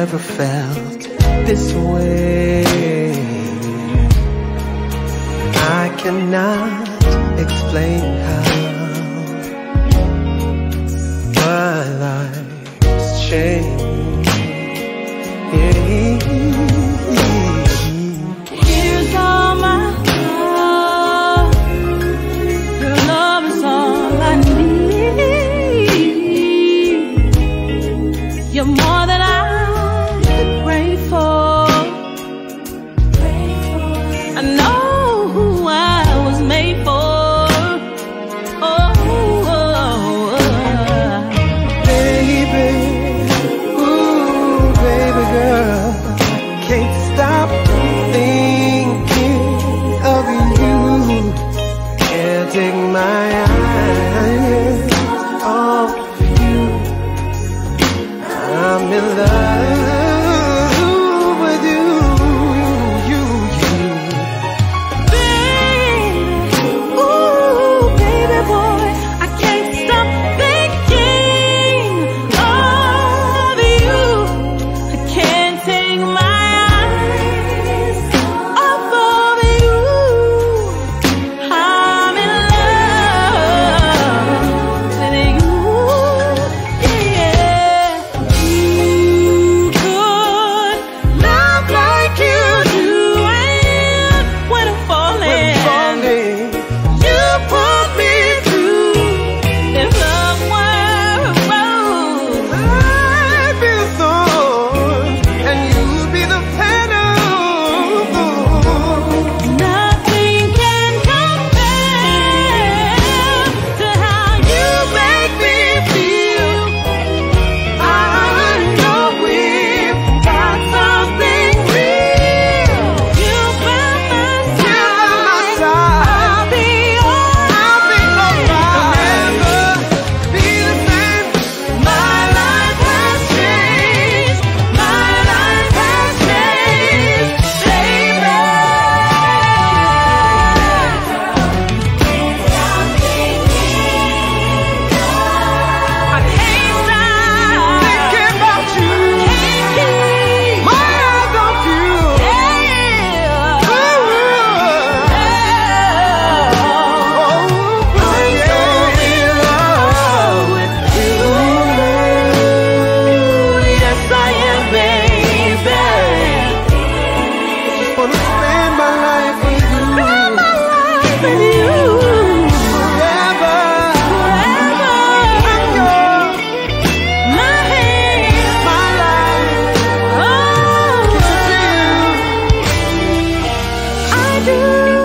never felt this way. I cannot explain how girl. Can't stop thinking of you. Can't take my eyes off you. I'm in love. you.